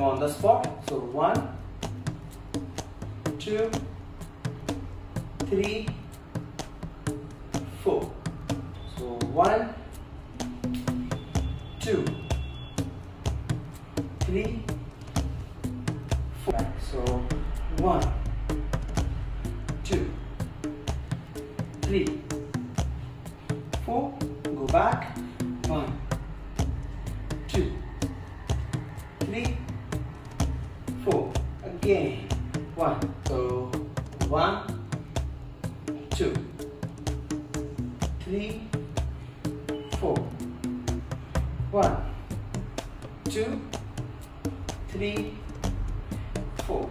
on the spot. So one, two, three, four. So one, two, three, four. So one, two, three, four. Go back. One, two, three four. Again. One. So one, two, three, four. One, two, three, four.